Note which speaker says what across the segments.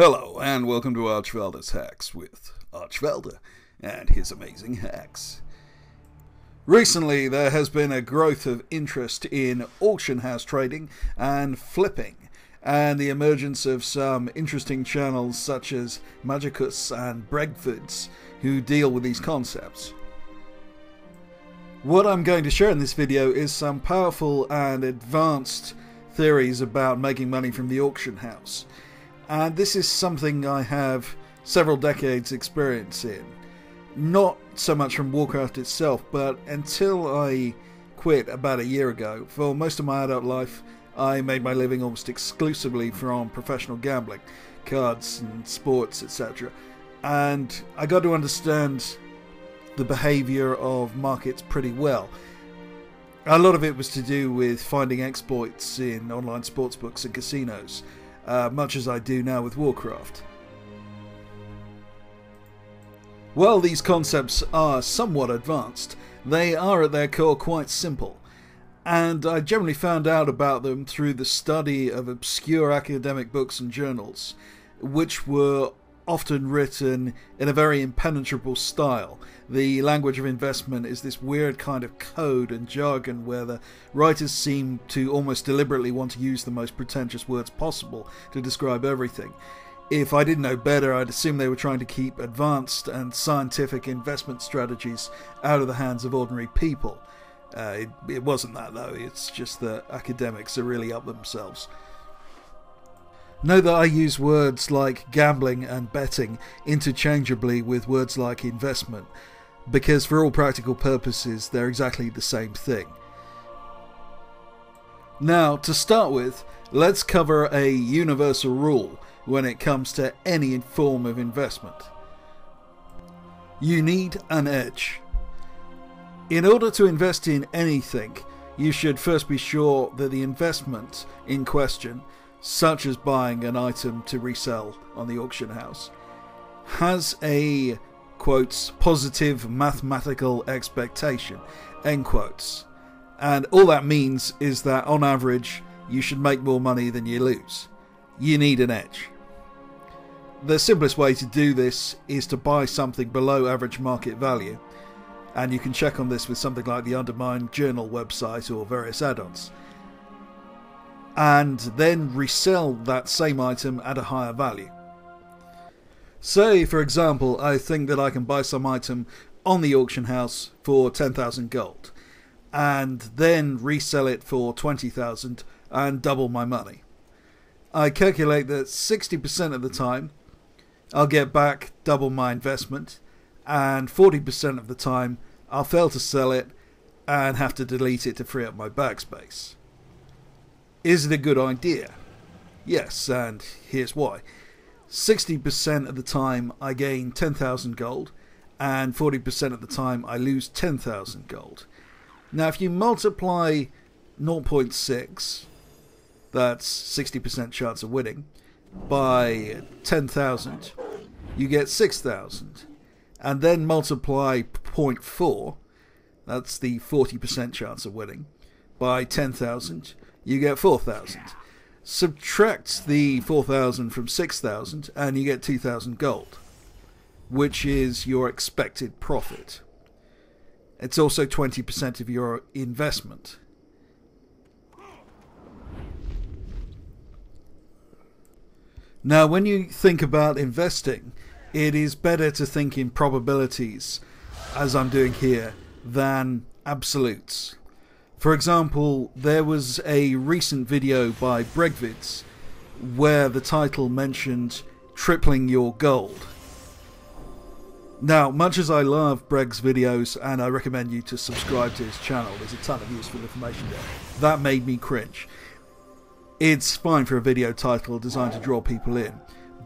Speaker 1: Hello, and welcome to Archvaldor's Hacks with Archvelder and his amazing hacks. Recently, there has been a growth of interest in auction house trading and flipping, and the emergence of some interesting channels such as Magicuz and Bregvids who deal with these concepts. What I'm going to share in this video is some powerful and advanced theories about making money from the auction house and this is something I have several decades experience in. Not so much from Warcraft itself, but until I quit about a year ago, for most of my adult life I made my living almost exclusively from professional gambling, cards and sports, etc. And I got to understand the behavior of markets pretty well. A lot of it was to do with finding exploits in online sportsbooks and casinos uh, much as I do now with Warcraft. While these concepts are somewhat advanced, they are at their core quite simple, and I generally found out about them through the study of obscure academic books and journals, which were often written in a very impenetrable style. The language of investment is this weird kind of code and jargon where the writers seem to almost deliberately want to use the most pretentious words possible to describe everything. If I didn't know better, I'd assume they were trying to keep advanced and scientific investment strategies out of the hands of ordinary people. Uh, it, it wasn't that though, it's just that academics are really up themselves. Note that I use words like gambling and betting interchangeably with words like investment, because for all practical purposes they're exactly the same thing. Now, to start with, let's cover a universal rule when it comes to any form of investment. You need an edge. In order to invest in anything, you should first be sure that the investment in question such as buying an item to resell on the auction house, has a quotes positive mathematical expectation end quotes. And all that means is that on average you should make more money than you lose. You need an edge. The simplest way to do this is to buy something below average market value. And you can check on this with something like the Undermine Journal website or various add-ons and then resell that same item at a higher value. Say, for example, I think that I can buy some item on the auction house for 10,000 gold and then resell it for 20,000 and double my money. I calculate that 60% of the time I'll get back double my investment and 40% of the time I'll fail to sell it and have to delete it to free up my bag space. Is it a good idea? Yes, and here's why. 60% of the time I gain 10,000 gold, and 40% of the time I lose 10,000 gold. Now, if you multiply 0.6, that's 60% chance of winning, by 10,000, you get 6,000. And then multiply 0.4, that's the 40% chance of winning, by 10,000, you get 4,000. Subtract the 4,000 from 6,000 and you get 2,000 gold, which is your expected profit. It's also 20% of your investment. Now, when you think about investing, it is better to think in probabilities, as I'm doing here, than absolutes. For example, there was a recent video by Bregvids where the title mentioned tripling your gold. Now, much as I love Breg's videos and I recommend you to subscribe to his channel, there's a ton of useful information there, that made me cringe. It's fine for a video title designed to draw people in,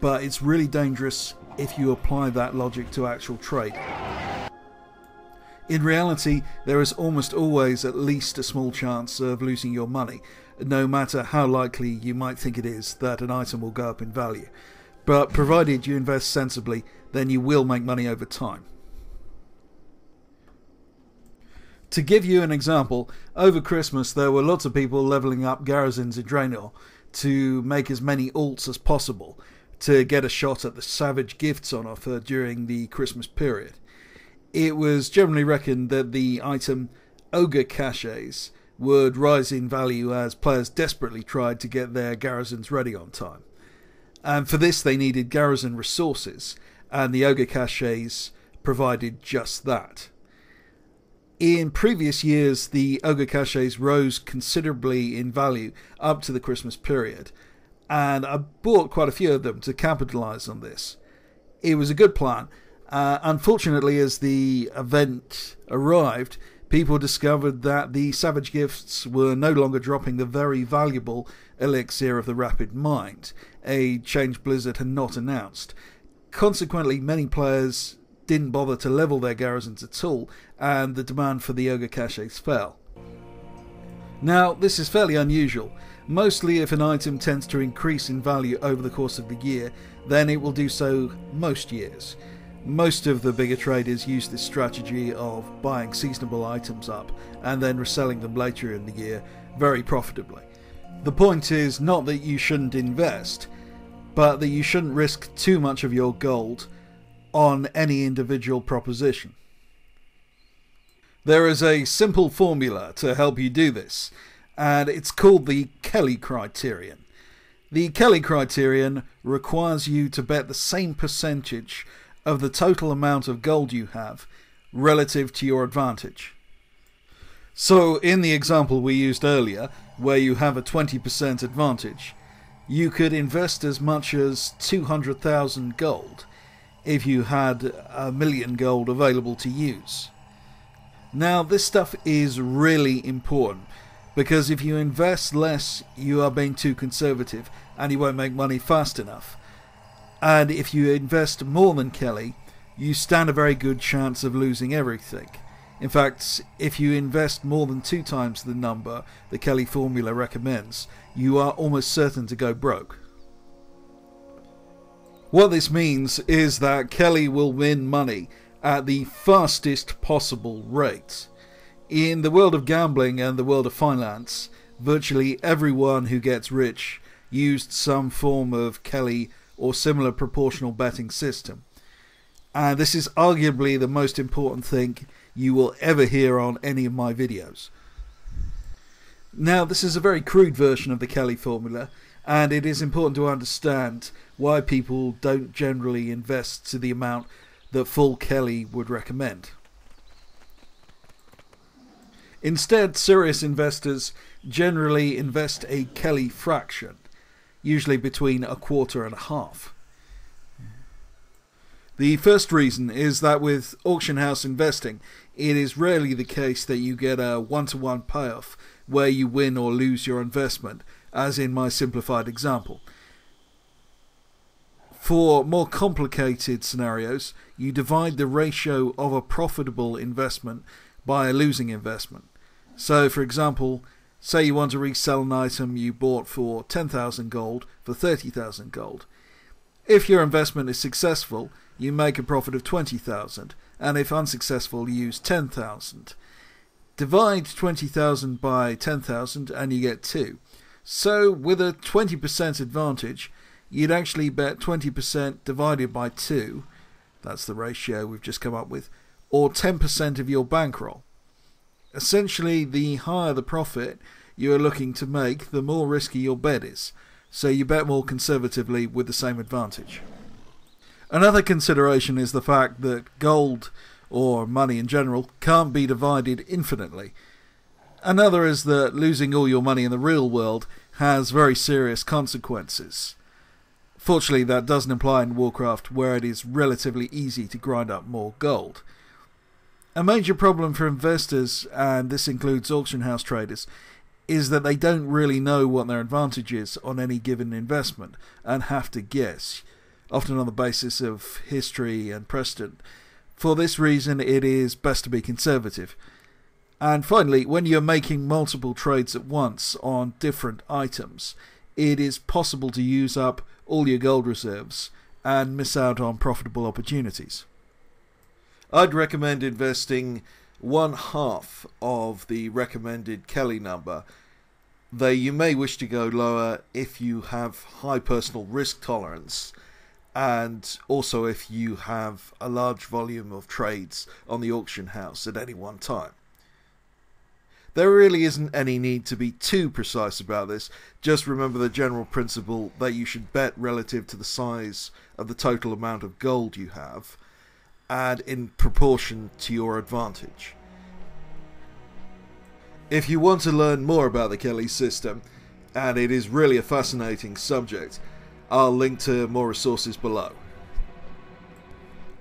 Speaker 1: but it's really dangerous if you apply that logic to actual trade. In reality, there is almost always at least a small chance of losing your money, no matter how likely you might think it is that an item will go up in value. But provided you invest sensibly, then you will make money over time. To give you an example, over Christmas there were lots of people leveling up garrisons in Draenor to make as many alts as possible to get a shot at the Savage gifts on offer during the Christmas period. It was generally reckoned that the item Ogre Caches would rise in value as players desperately tried to get their garrisons ready on time. And for this, they needed garrison resources, and the Ogre Caches provided just that. In previous years, the Ogre Caches rose considerably in value up to the Christmas period, and I bought quite a few of them to capitalize on this. It was a good plan. Uh, unfortunately, as the event arrived, people discovered that the Savage Gifts were no longer dropping the very valuable Elixir of the Rapid Mind, a change Blizzard had not announced. Consequently, many players didn't bother to level their garrisons at all, and the demand for the Ogre Caches fell. Now, this is fairly unusual. Mostly, if an item tends to increase in value over the course of the year, then it will do so most years. Most of the bigger traders use this strategy of buying seasonable items up and then reselling them later in the year very profitably. The point is not that you shouldn't invest, but that you shouldn't risk too much of your gold on any individual proposition. There is a simple formula to help you do this, and it's called the Kelly criterion. The Kelly criterion requires you to bet the same percentage of the total amount of gold you have relative to your advantage. So, in the example we used earlier, where you have a 20% advantage, you could invest as much as 200,000 gold if you had a million gold available to use. Now, this stuff is really important because if you invest less, you are being too conservative and you won't make money fast enough. And if you invest more than Kelly, you stand a very good chance of losing everything. In fact, if you invest more than two times the number the Kelly formula recommends, you are almost certain to go broke. What this means is that Kelly will win money at the fastest possible rate. In the world of gambling and the world of finance, virtually everyone who gets rich used some form of Kelly or similar proportional betting system. And this is arguably the most important thing you will ever hear on any of my videos. Now, this is a very crude version of the Kelly formula, and it is important to understand why people don't generally invest to the amount that full Kelly would recommend. Instead, serious investors generally invest a Kelly fraction, usually between a quarter and a half. The first reason is that with auction house investing, it is rarely the case that you get a one to one payoff where you win or lose your investment, as in my simplified example. For more complicated scenarios, you divide the ratio of a profitable investment by a losing investment. So, for example, say you want to resell an item you bought for 10,000 gold for 30,000 gold. If your investment is successful, you make a profit of 20,000, and if unsuccessful, you use 10,000. Divide 20,000 by 10,000 and you get 2. So, with a 20% advantage, you'd actually bet 20% divided by 2, that's the ratio we've just come up with, or 10% of your bankroll. Essentially, the higher the profit you are looking to make, the more risky your bet is, so you bet more conservatively with the same advantage. Another consideration is the fact that gold, or money in general, can't be divided infinitely. Another is that losing all your money in the real world has very serious consequences. Fortunately, that doesn't apply in Warcraft, where it is relatively easy to grind up more gold. A major problem for investors, and this includes auction house traders, is that they don't really know what their advantage is on any given investment and have to guess often on the basis of history and precedent. For this reason, it is best to be conservative. And finally, when you're making multiple trades at once on different items, it is possible to use up all your gold reserves and miss out on profitable opportunities. I'd recommend investing one half of the recommended Kelly number, though you may wish to go lower if you have high personal risk tolerance and also if you have a large volume of trades on the auction house at any one time. There really isn't any need to be too precise about this, just remember the general principle that you should bet relative to the size of the total amount of gold you have, and in proportion to your advantage. If you want to learn more about the Kelly system, and it is really a fascinating subject, I'll link to more resources below.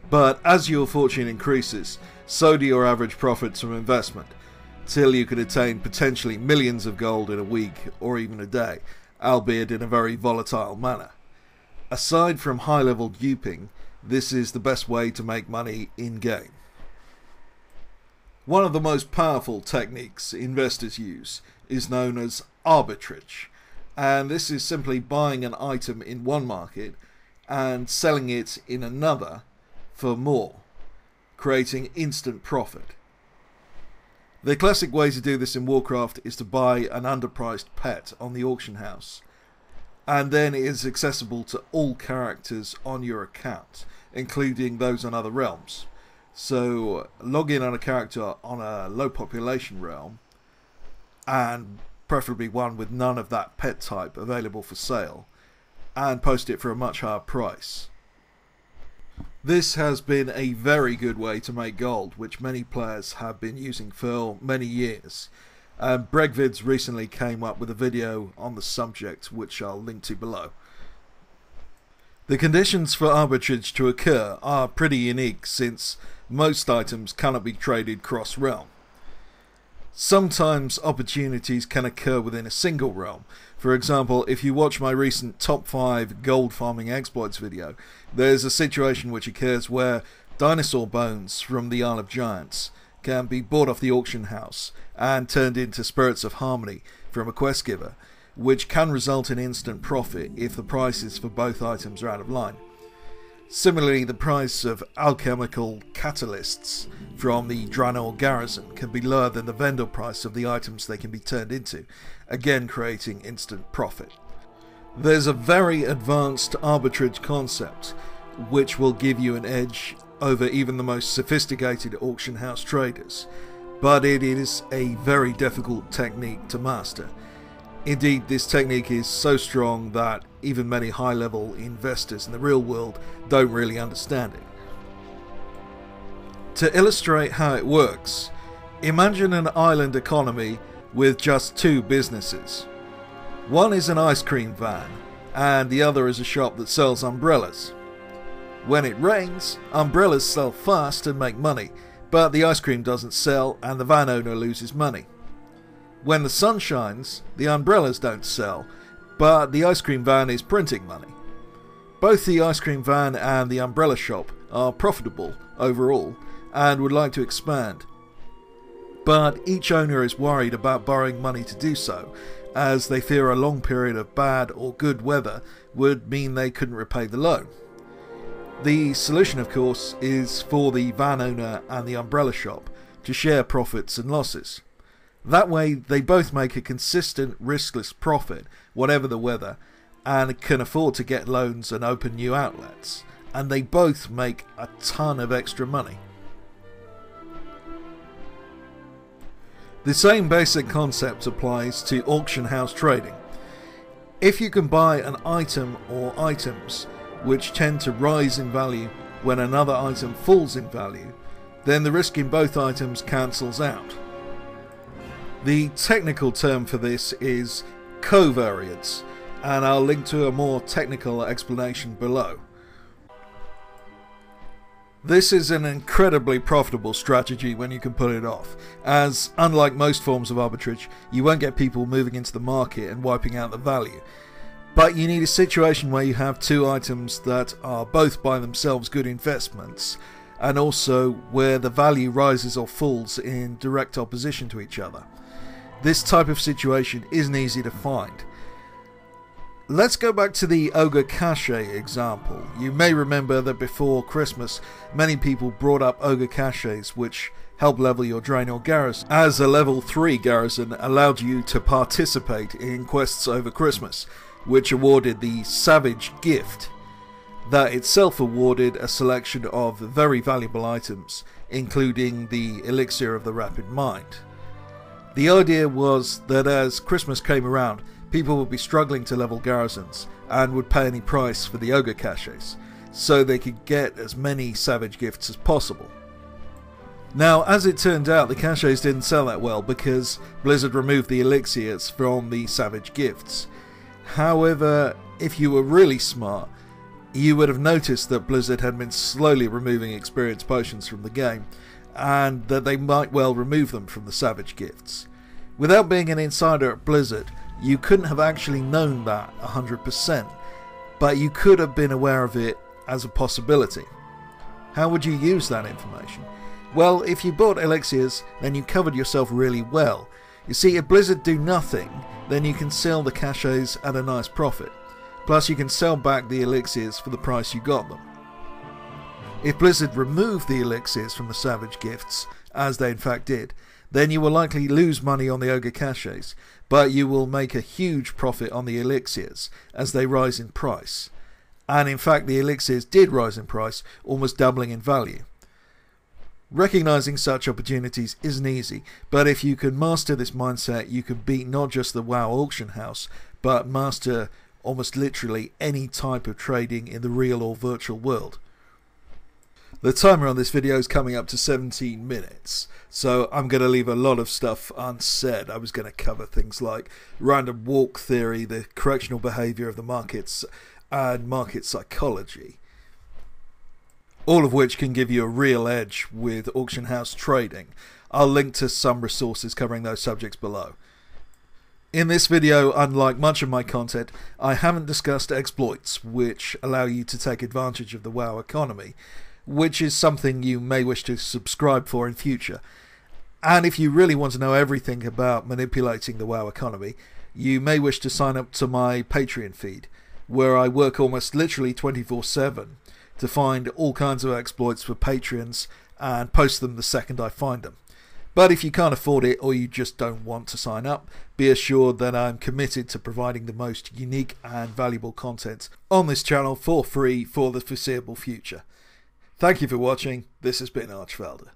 Speaker 1: But as your fortune increases, so do your average profits from investment till you can attain potentially millions of gold in a week or even a day, albeit in a very volatile manner. Aside from high level duping, this is the best way to make money in game. One of the most powerful techniques investors use is known as arbitrage, and this is simply buying an item in one market and selling it in another for more, creating instant profit. The classic way to do this in Warcraft is to buy an underpriced pet on the auction house, and then it is accessible to all characters on your account, including those on other realms. So log in on a character on a low population realm, and preferably one with none of that pet type available for sale, and post it for a much higher price. This has been a very good way to make gold, which many players have been using for many years. Um, Bregvids recently came up with a video on the subject, which I'll link to below. The conditions for arbitrage to occur are pretty unique since most items cannot be traded cross-realm. Sometimes opportunities can occur within a single realm. For example, if you watch my recent top 5 gold farming exploits video, there's a situation which occurs where dinosaur bones from the Isle of Giants can be bought off the auction house and turned into spirits of harmony from a quest giver, which can result in instant profit if the prices for both items are out of line. Similarly, the price of alchemical catalysts from the Draenor garrison can be lower than the vendor price of the items they can be turned into, again creating instant profit. There's a very advanced arbitrage concept which will give you an edge over even the most sophisticated auction house traders, but it is a very difficult technique to master Indeed, this technique is so strong that even many high level investors in the real world don't really understand it. To illustrate how it works, imagine an island economy with just two businesses. One is an ice cream van, and the other is a shop that sells umbrellas. When it rains, umbrellas sell fast and make money, but the ice cream doesn't sell and the van owner loses money. When the sun shines, the umbrellas don't sell, but the ice cream van is printing money. Both the ice cream van and the umbrella shop are profitable overall and would like to expand. But each owner is worried about borrowing money to do so, as they fear a long period of bad or good weather would mean they couldn't repay the loan. The solution, of course, is for the van owner and the umbrella shop to share profits and losses. That way, they both make a consistent, riskless profit, whatever the weather, and can afford to get loans and open new outlets. And they both make a ton of extra money. The same basic concept applies to auction house trading. If you can buy an item or items which tend to rise in value when another item falls in value, then the risk in both items cancels out. The technical term for this is covariance, and I'll link to a more technical explanation below. This is an incredibly profitable strategy when you can pull it off, as unlike most forms of arbitrage, you won't get people moving into the market and wiping out the value. But you need a situation where you have two items that are both by themselves good investments, and also where the value rises or falls in direct opposition to each other. This type of situation isn't easy to find. Let's go back to the Ogre Cache example. You may remember that before Christmas, many people brought up Ogre Caches, which help level your Draenor garrison, as a level 3 garrison allowed you to participate in quests over Christmas, which awarded the Savage Gift. that itself awarded a selection of very valuable items, including the Elixir of the Rapid Mind. The idea was that as Christmas came around, people would be struggling to level garrisons and would pay any price for the ogre caches, so they could get as many savage gifts as possible. Now, as it turned out, the caches didn't sell that well because Blizzard removed the elixirs from the savage gifts. However, if you were really smart, you would have noticed that Blizzard had been slowly removing experience potions from the game, and that they might well remove them from the Savage gifts. Without being an insider at Blizzard, you couldn't have actually known that 100%, but you could have been aware of it as a possibility. How would you use that information? Well, if you bought elixirs, then you covered yourself really well. You see, if Blizzard do nothing, then you can sell the caches at a nice profit. Plus, you can sell back the elixirs for the price you got them. If Blizzard removed the elixirs from the Savage gifts, as they in fact did, then you will likely lose money on the Ogre caches, but you will make a huge profit on the elixirs as they rise in price. And in fact, the elixirs did rise in price, almost doubling in value. Recognizing such opportunities isn't easy, but if you can master this mindset, you can beat not just the WoW auction house, but master almost literally any type of trading in the real or virtual world. The timer on this video is coming up to 17 minutes, so I'm going to leave a lot of stuff unsaid. I was going to cover things like random walk theory, the correctional behavior of the markets, and market psychology. All of which can give you a real edge with auction house trading. I'll link to some resources covering those subjects below. In this video, unlike much of my content, I haven't discussed exploits which allow you to take advantage of the WoW economy, which is something you may wish to subscribe for in future. And if you really want to know everything about manipulating the WoW economy, you may wish to sign up to my Patreon feed, where I work almost literally 24 7 to find all kinds of exploits for Patreons and post them the second I find them. But if you can't afford it or you just don't want to sign up, be assured that I'm committed to providing the most unique and valuable content on this channel for free for the foreseeable future. Thank you for watching. This has been Archvaldor.